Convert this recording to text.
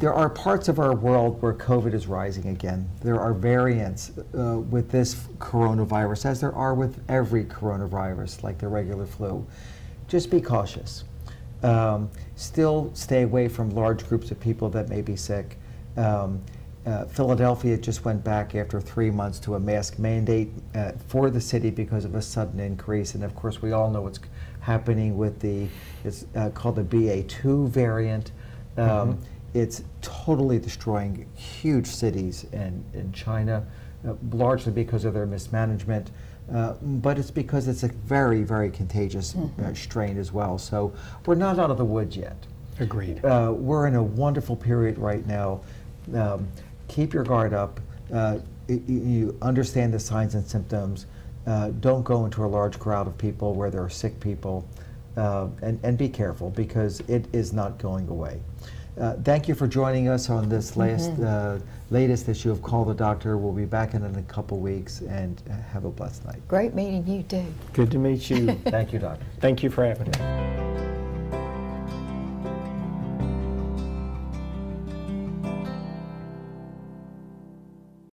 there are parts of our world where COVID is rising again. There are variants uh, with this coronavirus, as there are with every coronavirus, like the regular flu. Just be cautious. Um, still stay away from large groups of people that may be sick. Um, uh, Philadelphia just went back after three months to a mask mandate uh, for the city because of a sudden increase. And of course, we all know what's happening with the, it's uh, called the BA2 variant. Um, mm -hmm. It's totally destroying huge cities in, in China, uh, largely because of their mismanagement. Uh, but it's because it's a very, very contagious mm -hmm. strain as well. So we're not out of the woods yet. Agreed. we're in a wonderful period right now. Um, keep your guard up. Uh, you understand the signs and symptoms. Uh, don't go into a large crowd of people where there are sick people. Uh, and, and be careful because it is not going away. Uh, thank you for joining us on this last, mm -hmm. latest issue of Call the Doctor. We'll be back in, in a couple weeks and have a blessed night. Great meeting you too. Good to meet you. thank you, Doctor. Thank you for having me.